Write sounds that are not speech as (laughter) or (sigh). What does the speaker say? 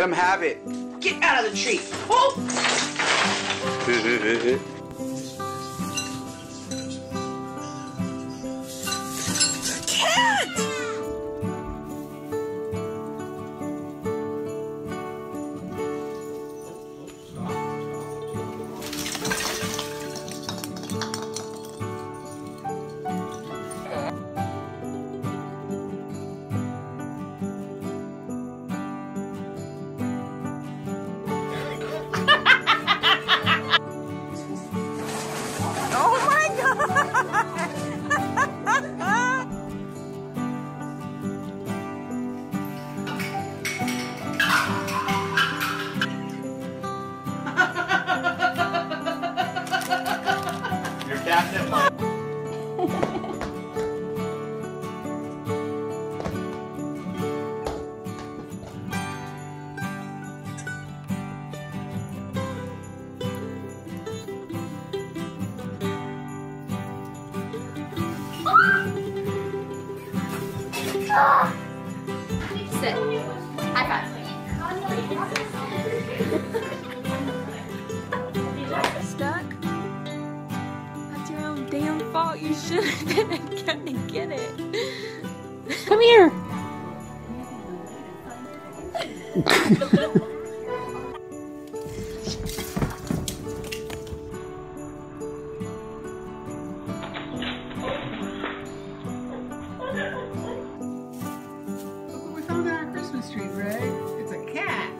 Let him have it. Get out of the tree. Oh! (laughs) Sit. High five. Stuck? That's your own damn fault. You should have been (laughs) gonna get it. Come here. (laughs) Christmas tree, It's a cat.